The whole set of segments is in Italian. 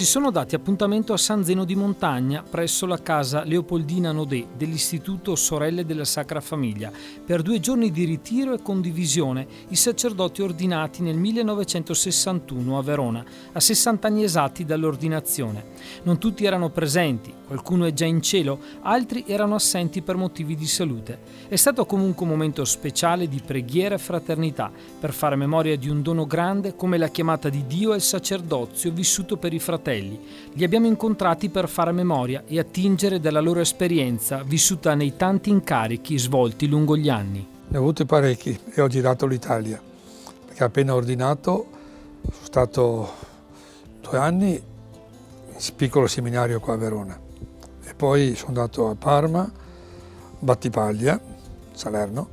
si sono dati appuntamento a San Zeno di Montagna presso la casa Leopoldina Nodè dell'Istituto Sorelle della Sacra Famiglia per due giorni di ritiro e condivisione i sacerdoti ordinati nel 1961 a Verona, a 60 anni esatti dall'ordinazione. Non tutti erano presenti, qualcuno è già in cielo, altri erano assenti per motivi di salute. È stato comunque un momento speciale di preghiera e fraternità per fare memoria di un dono grande come la chiamata di Dio il sacerdozio vissuto per i fratelli. Li abbiamo incontrati per fare memoria e attingere dalla loro esperienza vissuta nei tanti incarichi svolti lungo gli anni. Ne ho avuti parecchi e ho girato l'Italia, perché appena ordinato sono stato due anni in piccolo seminario qua a Verona e poi sono andato a Parma, Battipaglia, Salerno,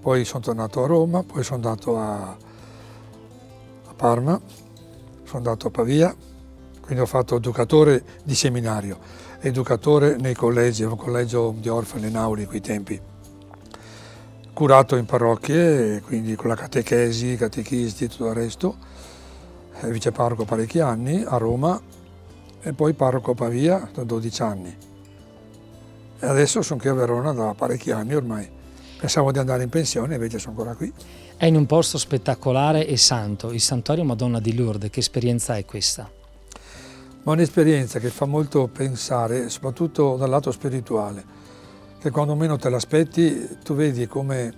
poi sono tornato a Roma, poi sono andato a, a Parma, sono andato a Pavia, quindi ho fatto educatore di seminario, educatore nei collegi, un collegio di orfani in Auli quei tempi, curato in parrocchie, quindi con la catechesi, catechisti e tutto il resto, viceparroco parecchi anni a Roma e poi parroco a Pavia da 12 anni. E adesso sono qui a Verona da parecchi anni ormai. Pensavo di andare in pensione, invece sono ancora qui. È in un posto spettacolare e santo, il Santuario Madonna di Lourdes. Che esperienza è questa? Ma un'esperienza che fa molto pensare, soprattutto dal lato spirituale, che quando meno te l'aspetti tu vedi come,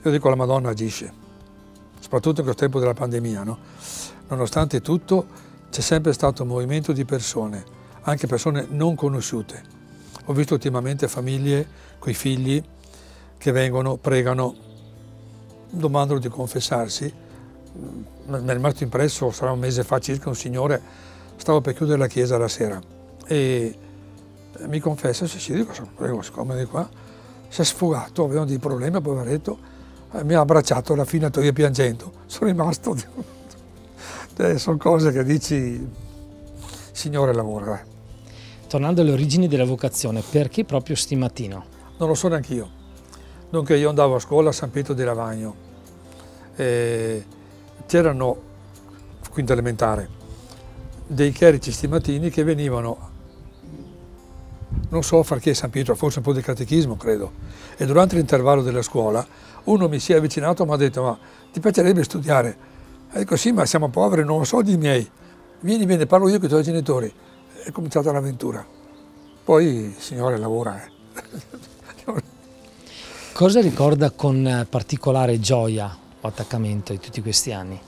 io dico la Madonna agisce, soprattutto in questo tempo della pandemia, no? Nonostante tutto c'è sempre stato un movimento di persone, anche persone non conosciute. Ho visto ultimamente famiglie con i figli che vengono, pregano, domandano di confessarsi. Mi è rimasto impresso, sarà un mese fa circa, un signore, stavo per chiudere la chiesa la sera e mi confessa, ci dico, prego, siccome di qua, si è sfogato, aveva dei problemi, poveretto, mi ha abbracciato alla fine, io piangendo, sono rimasto, eh, sono cose che dici, Signore lavora. Eh. Tornando alle origini della vocazione, perché proprio Stimatino? Non lo so neanche io. Dunque io andavo a scuola a San Pietro di Lavagno, c'erano, quinta elementare, dei chierici stimatini che venivano, non so far che San Pietro, forse un po' di catechismo credo, e durante l'intervallo della scuola uno mi si è avvicinato e mi ha detto ma ti piacerebbe studiare? E dico sì ma siamo poveri, non ho soldi i miei, vieni, vieni, parlo io con i tuoi genitori. È cominciata l'avventura. Poi il Signore lavora. Eh. Cosa ricorda con particolare gioia o attaccamento di tutti questi anni?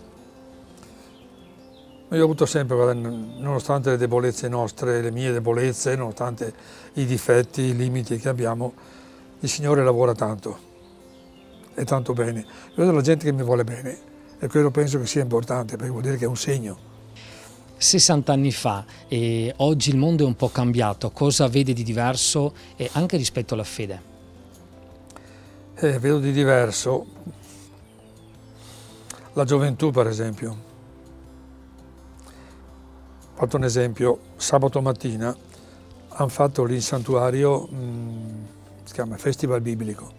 Io ho avuto sempre, nonostante le debolezze nostre, le mie debolezze, nonostante i difetti, i limiti che abbiamo, il Signore lavora tanto e tanto bene. Io vedo la gente che mi vuole bene e quello penso che sia importante perché vuol dire che è un segno. 60 anni fa e oggi il mondo è un po' cambiato, cosa vede di diverso anche rispetto alla fede? Eh, vedo di diverso la gioventù per esempio. Fatto un esempio, sabato mattina hanno fatto lì in santuario, mh, mm, si chiama Festival Biblico,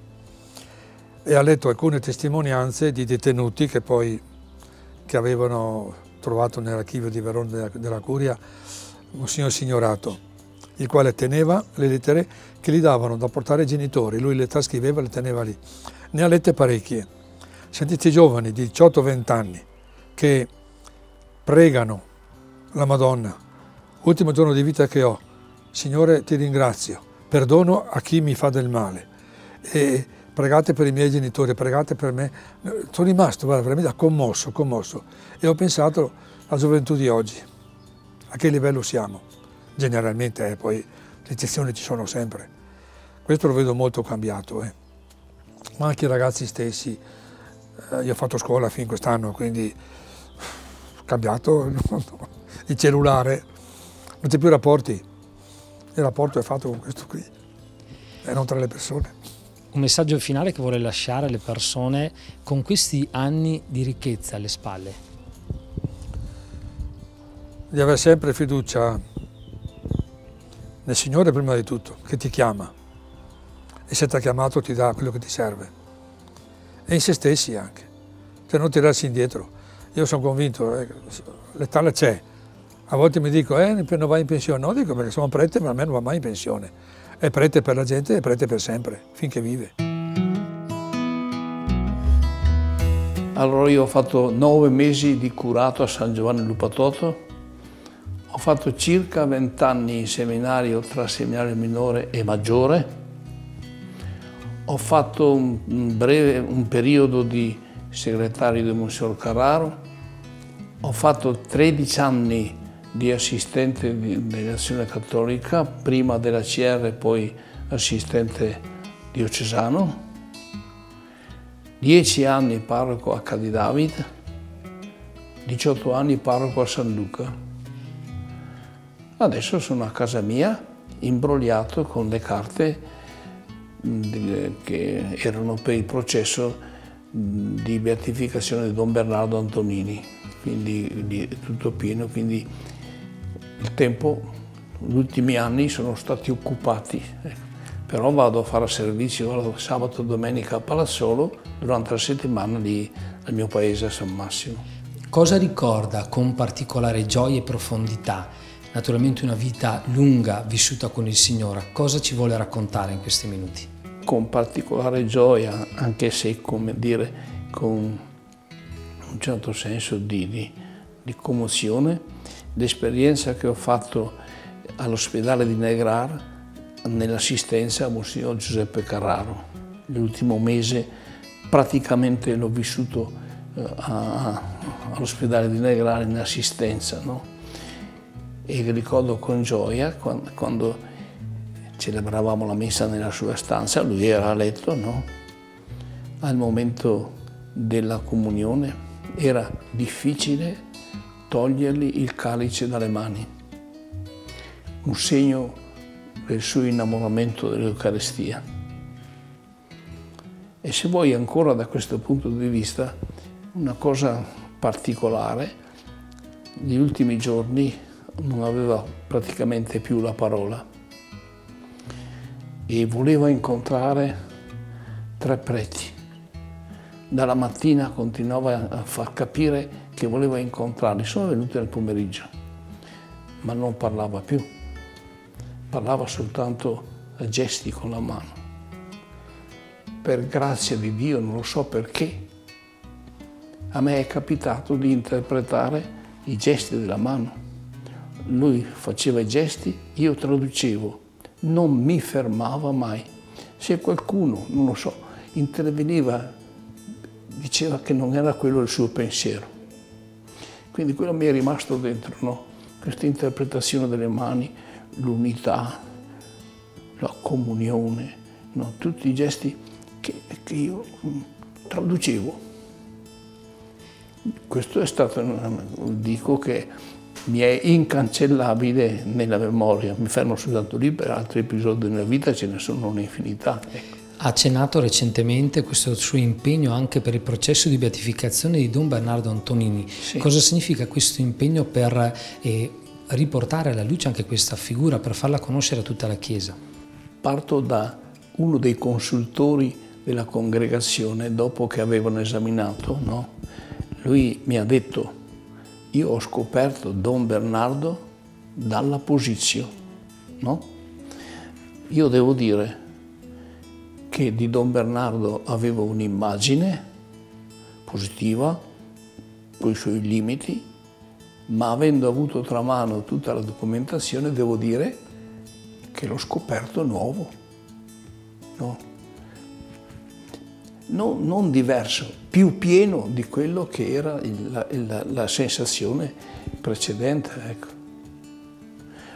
e ha letto alcune testimonianze di detenuti che poi che avevano trovato nell'archivio di Verona della, della Curia Monsignor Signorato il quale teneva le lettere che gli davano da portare ai genitori, lui le trascriveva e le teneva lì. Ne ha lette parecchie. Sentite i giovani di 18-20 anni che pregano la Madonna, ultimo giorno di vita che ho, Signore ti ringrazio, perdono a chi mi fa del male e pregate per i miei genitori, pregate per me. Sono rimasto guarda, veramente commosso, commosso e ho pensato alla gioventù di oggi, a che livello siamo generalmente eh, poi le eccezioni ci sono sempre. Questo lo vedo molto cambiato, eh. ma anche i ragazzi stessi. Eh, io ho fatto scuola fin quest'anno, quindi cambiato il cellulare, non c'è più rapporti, il rapporto è fatto con questo qui e non tra le persone. Un messaggio finale che vuole lasciare alle persone con questi anni di ricchezza alle spalle? Di avere sempre fiducia nel Signore prima di tutto, che ti chiama e se ti ha chiamato ti dà quello che ti serve e in se stessi anche, per non tirarsi indietro. Io sono convinto, eh, l'età c'è, A volte mi dico, eh, non vai in pensione. No, dico perché sono prete, ma a me non va mai in pensione. È prete per la gente e prete per sempre, finché vive. Allora io ho fatto nove mesi di curato a San Giovanni Lupatoto, ho fatto circa vent'anni in seminario tra seminario minore e maggiore, ho fatto un, breve, un periodo di segretario di Monsignor Carraro, ho fatto 13 anni di assistente dell'azione cattolica, prima della CR poi assistente diocesano, dieci anni parroco a Cadidavid, 18 anni parroco a San Luca. Adesso sono a casa mia, imbrogliato con le carte che erano per il processo di beatificazione di Don Bernardo Antonini, quindi tutto pieno, quindi il tempo, gli ultimi anni sono stati occupati, ecco. però vado a fare servizio sabato e domenica a Palazzolo, durante la settimana lì al mio paese a San Massimo. Cosa ricorda con particolare gioia e profondità? Naturalmente una vita lunga vissuta con il Signore, cosa ci vuole raccontare in questi minuti? Con particolare gioia, anche se come dire con un certo senso di, di, di commozione, l'esperienza che ho fatto all'ospedale di Negrar nell'assistenza a Monsignor Giuseppe Carraro. L'ultimo mese praticamente l'ho vissuto eh, all'ospedale di Negrar in assistenza. No? E ricordo con gioia quando, celebravamo la messa nella sua stanza, lui era a letto, no? al momento della comunione era difficile togliergli il calice dalle mani, un segno del suo innamoramento dell'Eucarestia. E se vuoi ancora da questo punto di vista, una cosa particolare, negli ultimi giorni non aveva praticamente più la parola e voleva incontrare tre preti. Dalla mattina continuava a far capire che voleva incontrarli, sono venuti nel pomeriggio, ma non parlava più, parlava soltanto a gesti con la mano. Per grazia di Dio, non lo so perché, a me è capitato di interpretare i gesti della mano. Lui faceva i gesti, io traducevo, non mi fermava mai. Se qualcuno, non lo so, interveniva, diceva che non era quello il suo pensiero. Quindi quello mi è rimasto dentro, no? questa interpretazione delle mani, l'unità, la comunione, no? tutti i gesti che, che io mm, traducevo. Questo è stato, dico che mi è incancellabile nella memoria. Mi fermo soltanto lì, per altri episodi della vita ce ne sono un'infinità. Ecco. Ha accennato recentemente questo suo impegno anche per il processo di beatificazione di Don Bernardo Antonini. Sì. Cosa significa questo impegno per eh, riportare alla luce anche questa figura, per farla conoscere a tutta la Chiesa? Parto da uno dei consultori della congregazione dopo che avevano esaminato. No? Lui mi ha detto, io ho scoperto Don Bernardo dalla posizione. No? Io devo dire, che di Don Bernardo avevo un'immagine positiva, con i suoi limiti, ma avendo avuto tra mano tutta la documentazione devo dire che l'ho scoperto nuovo. No? Non, non, diverso, più pieno di quello che era il, la, la, la, sensazione precedente. Ecco.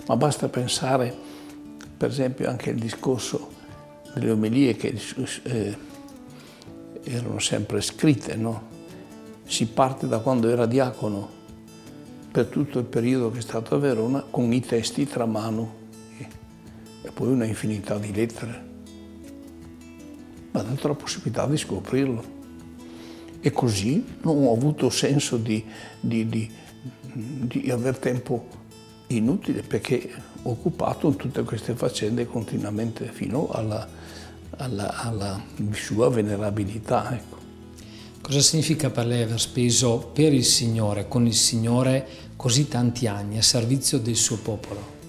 Ma basta pensare, per esempio, anche al discorso delle omelie che eh, erano sempre scritte, no? Si parte da quando era diacono per tutto il periodo che è stato a Verona con i testi tra mano e, poi una infinità di lettere. Ma ha dato la possibilità di scoprirlo. E così non ho avuto senso di, di, di, di aver tempo inutile perché occupato in tutte queste faccende continuamente fino alla, alla, alla sua venerabilità. Ecco. Cosa significa per lei aver speso per il Signore, con il Signore, così tanti anni a servizio del suo popolo?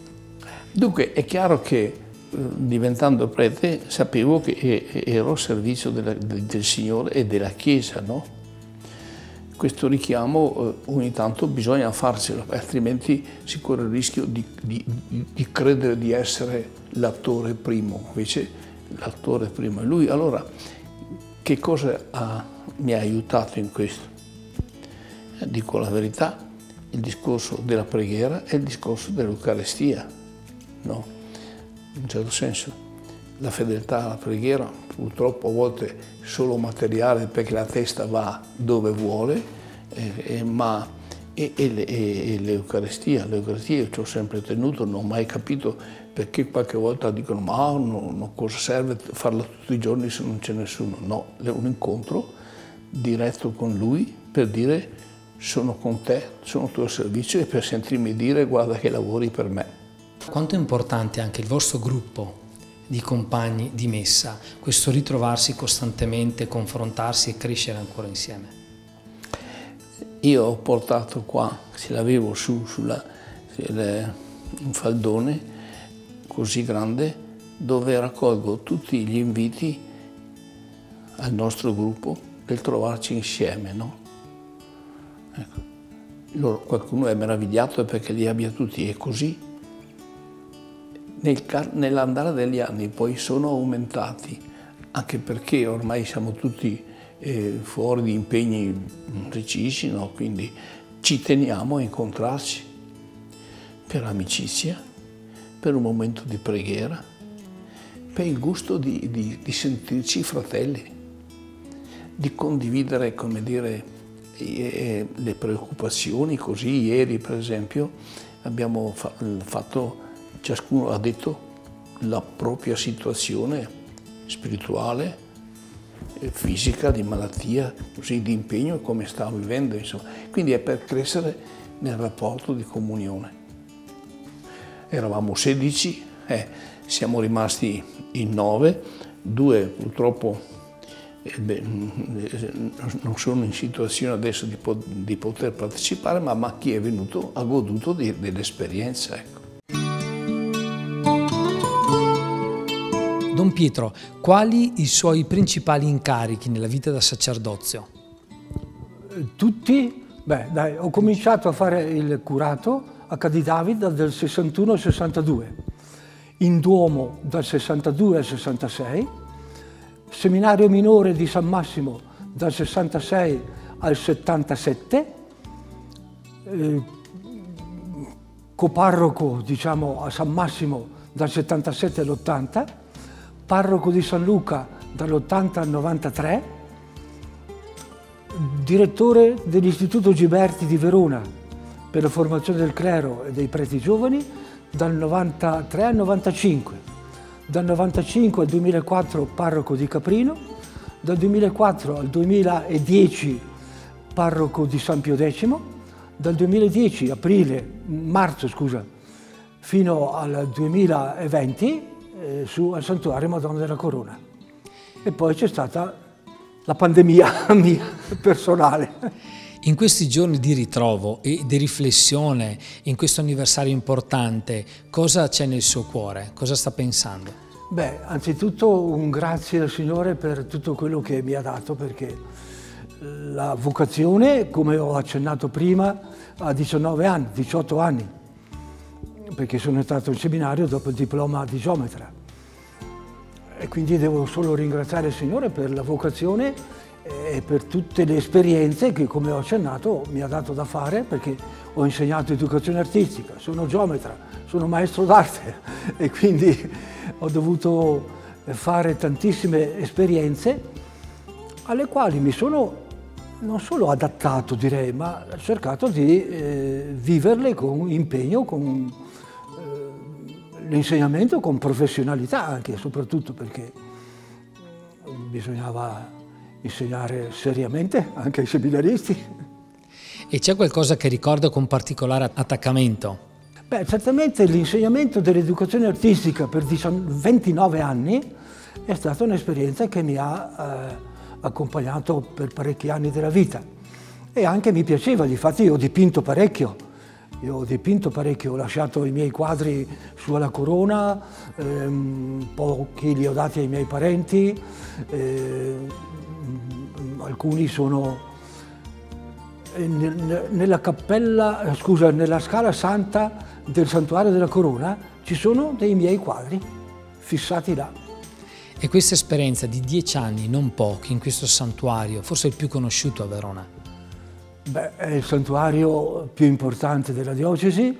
Dunque è chiaro che eh, diventando prete sapevo che ero al servizio della, del Signore e della Chiesa, no? Questo richiamo eh, ogni tanto bisogna farcelo, altrimenti si corre il rischio di, di, di credere di essere l'attore primo, invece l'attore primo è lui. Allora, che cosa ha, mi ha aiutato in questo? Eh, dico la verità, il discorso della preghiera e il discorso dell'Eucarestia, no? In un certo senso, la fedeltà alla preghiera, purtroppo a volte solo materiale perché la testa va dove vuole, eh, eh, ma e, e, e, l'Eucaristia, l'Eucaristia io ci ho sempre tenuto, non ho mai capito perché qualche volta dicono ma no, no, cosa serve farla tutti i giorni se non c'è nessuno. No, è un incontro diretto con lui per dire sono con te, sono al tuo servizio e per sentirmi dire guarda che lavori per me. Quanto è importante anche il vostro gruppo di compagni di messa, questo ritrovarsi costantemente, confrontarsi e crescere ancora insieme? Io ho portato qua, ce l'avevo su, sulla, un faldone così grande dove raccolgo tutti gli inviti al nostro gruppo per trovarci insieme. No? Ecco. Loro, qualcuno è meravigliato perché li abbia tutti e così nel, nell'andare degli anni poi sono aumentati, anche perché ormai siamo tutti eh, fuori di impegni precisi, no? quindi ci teniamo a incontrarci per amicizia, per un momento di preghiera, per il gusto di, di, di sentirci fratelli, di condividere, come dire, le preoccupazioni, così ieri per esempio abbiamo fa fatto, ciascuno ha detto la propria situazione spirituale, fisica, di malattia, così di impegno come sta vivendo, insomma. Quindi è per crescere nel rapporto di comunione eravamo 16, eh, siamo rimasti in 9, due purtroppo eh, beh, non sono in situazione adesso di, po di poter partecipare, ma, ma, chi è venuto ha goduto dell'esperienza. Ecco. Don Pietro, quali i suoi principali incarichi nella vita da sacerdozio? Tutti, beh, dai, ho cominciato a fare il curato a Cadidavid dal 61 al 62, in Duomo dal 62 al 66, seminario minore di San Massimo dal 66 al 77, eh, coparroco diciamo, a San Massimo dal 77 all'80, parroco di San Luca dall'80 al 93, direttore dell'Istituto Giberti di Verona per la formazione del clero e dei preti giovani dal 93 al 95, dal 95 al 2004 parroco di Caprino, dal 2004 al 2010 parroco di San Pio X, dal 2010, aprile, marzo scusa, fino al 2020 eh, su, al Santuario Madonna della Corona. E poi c'è stata la pandemia mia personale. In questi giorni di ritrovo e di riflessione, in questo anniversario importante, cosa c'è nel suo cuore? Cosa sta pensando? Beh, anzitutto un grazie al Signore per tutto quello che mi ha dato, perché la vocazione, come ho accennato prima, ha 19 anni, 18 anni, perché sono stato in seminario dopo il diploma di geometra. E quindi devo solo ringraziare il Signore per la vocazione e per tutte le esperienze che, come ho accennato, mi ha dato da fare perché ho insegnato educazione artistica, sono geometra, sono maestro d'arte e quindi ho dovuto fare tantissime esperienze alle quali mi sono non solo adattato direi, ma cercato di eh, viverle con impegno, con l'insegnamento, con professionalità anche, soprattutto perché bisognava insegnare seriamente anche ai seminaristi. E c'è qualcosa che ricorda con particolare attaccamento? Beh, certamente l'insegnamento dell'educazione artistica per 29 anni è stata un'esperienza che mi ha eh, accompagnato per parecchi anni della vita. E anche mi piaceva, difatti ho dipinto parecchio. Io ho dipinto parecchio, ho lasciato i miei quadri su alla corona, ehm, pochi li ho dati ai miei parenti, eh, alcuni sono nella cappella, scusa, nella scala santa del santuario della corona ci sono dei miei quadri fissati là. E questa esperienza di dieci anni, non pochi, in questo santuario, forse il più conosciuto a Verona? Beh, è il santuario più importante della diocesi,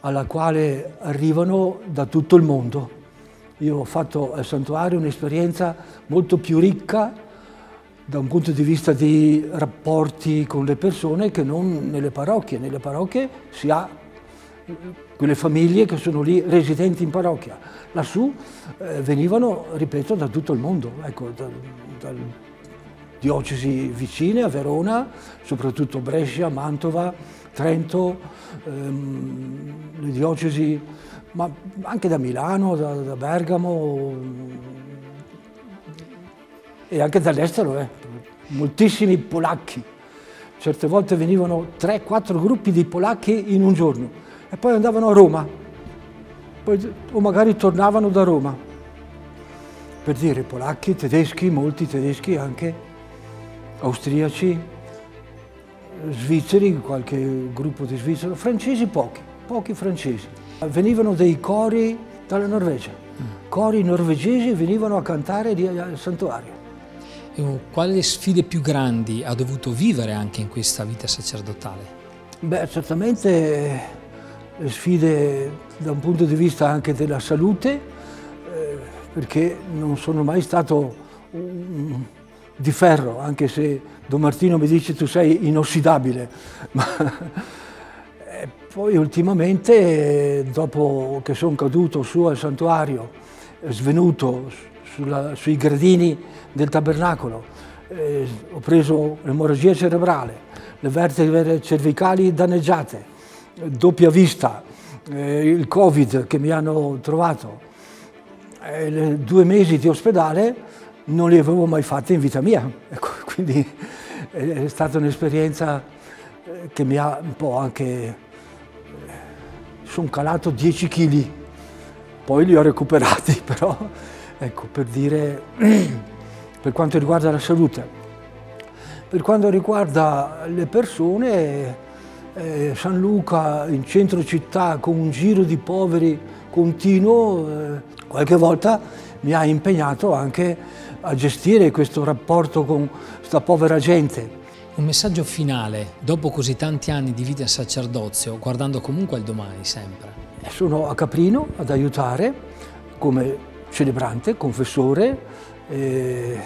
alla quale arrivano da tutto il mondo. Io ho fatto al santuario un'esperienza molto più ricca da un punto di vista di rapporti con le persone che non nelle parrocchie. Nelle parrocchie si ha quelle famiglie che sono lì residenti in parrocchia. Lassù eh, venivano, ripeto, da tutto il mondo, ecco, da, da diocesi vicine a Verona, soprattutto Brescia, Mantova, Trento, ehm, le diocesi, ma anche da Milano, da, da Bergamo e anche dall'estero, eh. moltissimi polacchi. Certe volte venivano 3-4 gruppi di polacchi in un giorno e poi andavano a Roma, poi, o magari tornavano da Roma. Per dire polacchi, tedeschi, molti tedeschi anche, austriaci, svizzeri, qualche gruppo di svizzeri, francesi pochi, pochi francesi. Venivano dei cori dalla Norvegia, cori norvegesi venivano a cantare al santuario. Quali sfide più grandi ha dovuto vivere anche in questa vita sacerdotale? Beh, certamente le sfide da un punto di vista anche della salute, eh, perché non sono mai stato un, di ferro, anche se Don Martino mi dice tu sei inossidabile. Ma, eh, poi ultimamente, dopo che sono caduto su al santuario, svenuto sulla, sui gradini del tabernacolo, eh, ho preso l'emorragia cerebrale, le vertebre cervicali danneggiate, doppia vista, eh, il Covid che mi hanno trovato, eh, due mesi di ospedale non li avevo mai fatti in vita mia, ecco, quindi è stata un'esperienza eh, che mi ha un po' anche... Eh, sono calato 10 kg, poi li ho recuperati, però ecco, per dire, per quanto riguarda la salute. Per quanto riguarda le persone, eh, San Luca in centro città con un giro di poveri continuo, eh, qualche volta mi ha impegnato anche a gestire questo rapporto con questa povera gente. Un messaggio finale, dopo così tanti anni di vita sacerdozio, guardando comunque al domani sempre. Sono a Caprino ad aiutare come celebrante, confessore, eh,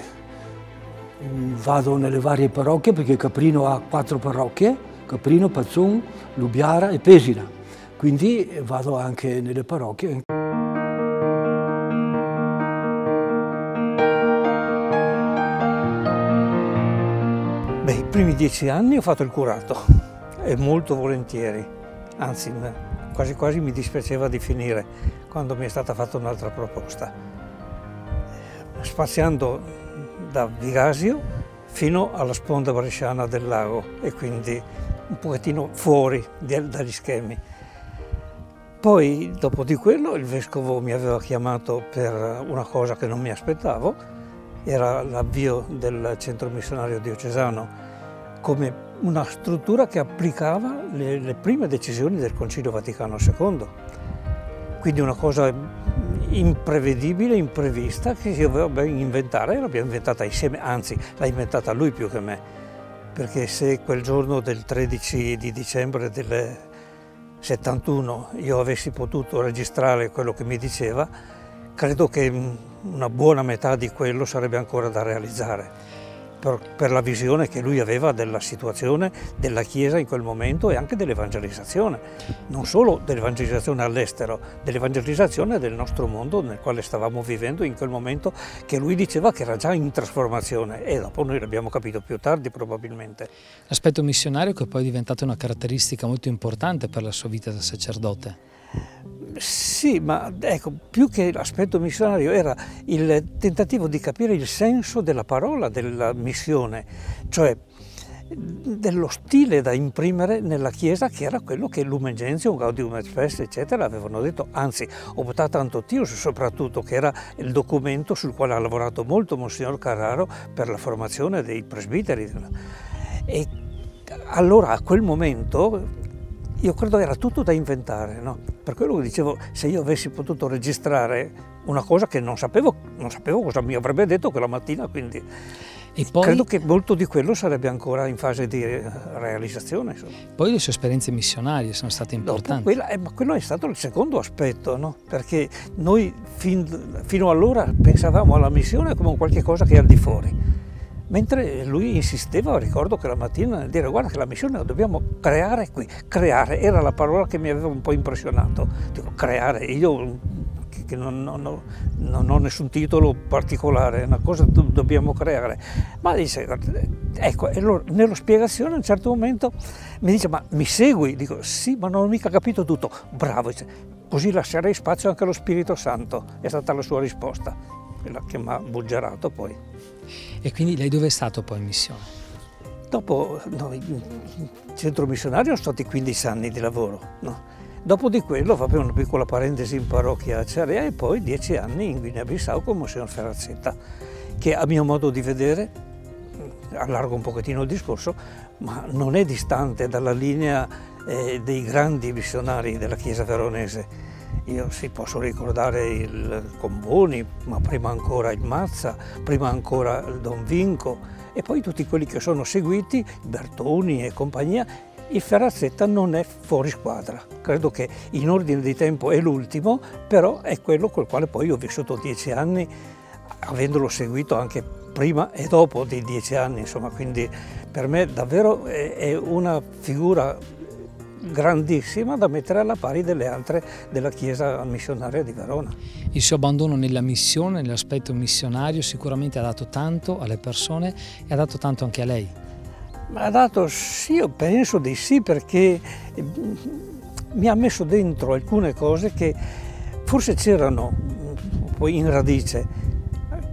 vado nelle varie parrocchie perché Caprino ha quattro parrocchie Caprino, Pazzun, Lubiara e Pesina. Quindi vado anche nelle parrocchie. Beh, i primi dieci anni ho fatto il curato e molto volentieri, anzi quasi quasi mi dispiaceva di finire quando mi è stata fatta un'altra proposta. Spaziando da Vigasio fino alla sponda bresciana del lago e quindi un pochettino fuori dagli schemi. Poi, dopo di quello, il vescovo mi aveva chiamato per una cosa che non mi aspettavo, era l'avvio del centro missionario diocesano come una struttura che applicava le, le prime decisioni del Concilio Vaticano II. Quindi una cosa imprevedibile, imprevista, che si doveva inventare e l'abbiamo inventata insieme, anzi l'ha inventata lui più che me perché se quel giorno del 13 di dicembre del 71 io avessi potuto registrare quello che mi diceva, credo che una buona metà di quello sarebbe ancora da realizzare per, per, la visione che lui aveva della situazione della Chiesa in quel momento e anche dell'evangelizzazione, non solo dell'evangelizzazione all'estero, dell'evangelizzazione del nostro mondo nel quale stavamo vivendo in quel momento che lui diceva che era già in trasformazione e dopo noi l'abbiamo capito più tardi probabilmente. L'aspetto missionario che poi è diventato una caratteristica molto importante per la sua vita da sacerdote. Sì, ma ecco, più che l'aspetto missionario era il tentativo di capire il senso della parola della missione, cioè dello stile da imprimere nella Chiesa che era quello che Lumen Gentium, Gaudium et Spes, eccetera, avevano detto, anzi Optata Antotius soprattutto, che era il documento sul quale ha lavorato molto Monsignor Carraro per la formazione dei presbiteri. E allora a quel momento io credo era tutto da inventare, no? per quello che dicevo, se io avessi potuto registrare una cosa che non sapevo, non sapevo cosa mi avrebbe detto quella mattina, quindi poi, credo che molto di quello sarebbe ancora in fase di realizzazione. Insomma. Poi le sue esperienze missionarie sono state importanti. Quella, eh, ma quello è stato il secondo aspetto, no? perché noi fin, fino allora pensavamo alla missione come qualcosa che è al di fuori mentre lui insisteva, ricordo che la mattina nel dire guarda che la missione la dobbiamo creare qui, creare, era la parola che mi aveva un po' impressionato, dico creare, io che non, non, non, ho nessun titolo particolare, è una cosa che dobbiamo creare, ma dice, ecco, e allora, nella spiegazione a un certo momento mi dice ma mi segui? Dico sì, ma non ho mica capito tutto, bravo, dice, così lascerei spazio anche allo Spirito Santo, è stata la sua risposta, quella che mi ha buggerato poi. E quindi lei dove è stato poi in missione? Dopo, no, in centro missionario sono stati 15 anni di lavoro, no? Dopo di quello, proprio una piccola parentesi in parrocchia a Ciarea e poi 10 anni in Guinea-Bissau con Monsignor Ferrazzetta, che a mio modo di vedere, allargo un pochettino il discorso, ma non è distante dalla linea eh, dei grandi missionari della Chiesa veronese io sì, posso ricordare il Comboni, ma prima ancora il Mazza, prima ancora il Don Vinco e poi tutti quelli che sono seguiti, Bertoni e compagnia. Il Ferrazzetta non è fuori squadra, credo che in ordine di tempo è l'ultimo, però è quello col quale poi ho vissuto dieci anni, avendolo seguito anche prima e dopo dei dieci anni, insomma, quindi per me davvero è una figura grandissima da mettere alla pari delle altre della Chiesa missionaria di Verona. Il suo abbandono nella missione, nell'aspetto missionario, sicuramente ha dato tanto alle persone e ha dato tanto anche a lei. Ha dato sì, io penso di sì, perché eh, mi ha messo dentro alcune cose che forse c'erano poi in radice,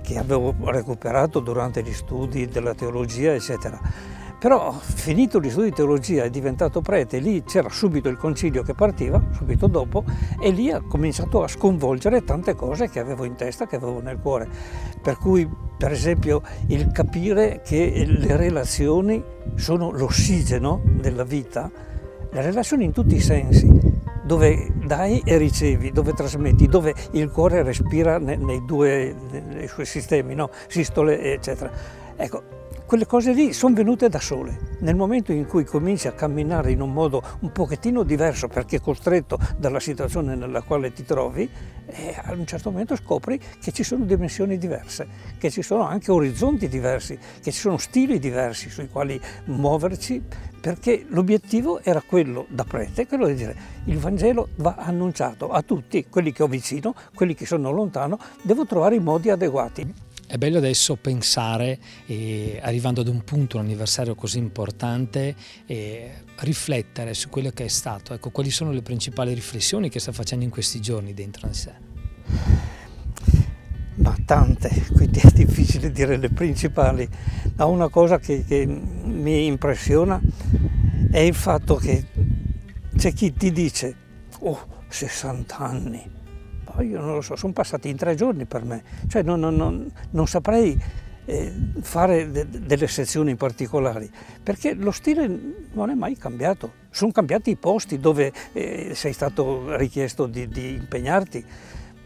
che avevo recuperato durante gli studi della teologia, eccetera però finito gli studi di teologia è diventato prete, lì c'era subito il concilio che partiva, subito dopo, e lì ha cominciato a sconvolgere tante cose che avevo in testa, che avevo nel cuore. Per cui, per esempio, il capire che le relazioni sono l'ossigeno della vita, le relazioni in tutti i sensi, dove dai e ricevi, dove trasmetti, dove il cuore respira nei, due nei suoi sistemi, no? sistole, eccetera. Ecco, quelle cose lì sono venute da sole. Nel momento in cui cominci a camminare in un modo un pochettino diverso perché costretto dalla situazione nella quale ti trovi, eh, a un certo momento scopri che ci sono dimensioni diverse, che ci sono anche orizzonti diversi, che ci sono stili diversi sui quali muoverci, perché l'obiettivo era quello da prete, quello di dire il Vangelo va annunciato a tutti, quelli che ho vicino, quelli che sono lontano, devo trovare i modi adeguati. È bello adesso pensare, eh, arrivando ad un punto, un anniversario così importante, eh, riflettere su quello che è stato. Ecco, quali sono le principali riflessioni che sta facendo in questi giorni dentro di sé? Ma tante, quindi è difficile dire le principali. Ma una cosa che, che mi impressiona è il fatto che c'è chi ti dice, oh, 60 anni, io non lo so, sono passati in tre giorni per me, cioè non, non, non, non saprei eh, fare de, delle sezioni particolari, perché lo stile non è mai cambiato, sono cambiati i posti dove eh, sei stato richiesto di, di impegnarti,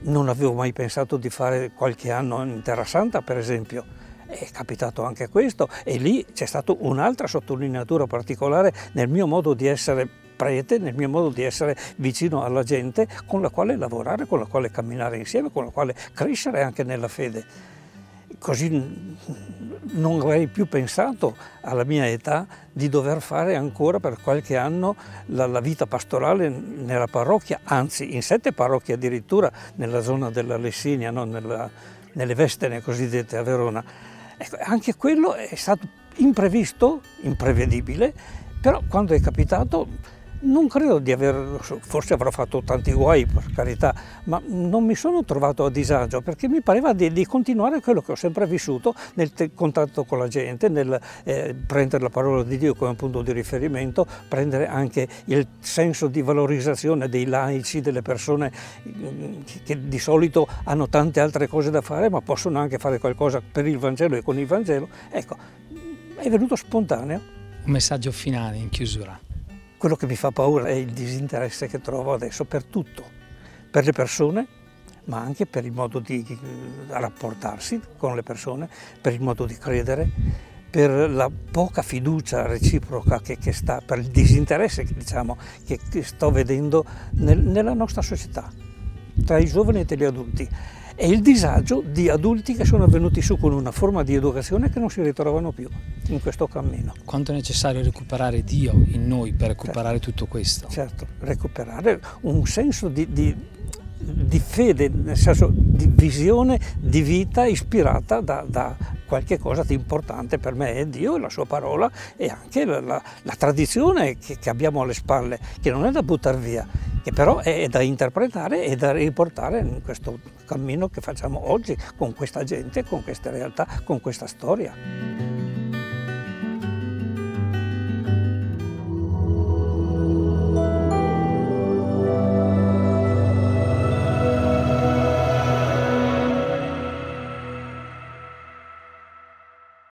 non avevo mai pensato di fare qualche anno in Terra Santa per esempio, è capitato anche questo e lì c'è stata un'altra sottolineatura particolare nel mio modo di essere prete nel mio modo di essere vicino alla gente con la quale lavorare, con la quale camminare insieme, con la quale crescere anche nella fede. Così non avrei più pensato alla mia età di dover fare ancora per qualche anno la, la vita pastorale nella parrocchia, anzi in sette parrocchie addirittura nella zona della Lessinia, no? nella, nelle Vestene cosiddette a Verona. Ecco, anche quello è stato imprevisto, imprevedibile, però quando è capitato non credo di aver, forse avrò fatto tanti guai per carità, ma non mi sono trovato a disagio perché mi pareva di, di continuare quello che ho sempre vissuto nel contatto con la gente, nel eh, prendere la parola di Dio come punto di riferimento, prendere anche il senso di valorizzazione dei laici, delle persone mm, che di solito hanno tante altre cose da fare ma possono anche fare qualcosa per il Vangelo e con il Vangelo. Ecco, è venuto spontaneo. Un messaggio finale in chiusura. Quello che mi fa paura è il disinteresse che trovo adesso per tutto, per le persone, ma anche per il modo di rapportarsi con le persone, per il modo di credere, per la poca fiducia reciproca che, che sta, per il disinteresse diciamo, che, che sto vedendo nel, nella nostra società, tra i giovani e gli adulti e il disagio di adulti che sono venuti su con una forma di educazione che non si ritrovano più in questo cammino. Quanto è necessario recuperare Dio in noi per recuperare certo, tutto questo? Certo, recuperare un senso di, di, di, fede, nel senso di visione di vita ispirata da, da qualche cosa di importante per me è Dio, la sua parola e anche la, la, la tradizione che, che abbiamo alle spalle, che non è da buttare via, che però è da interpretare e da riportare in questo cammino che facciamo oggi con questa gente, con queste realtà, con questa storia.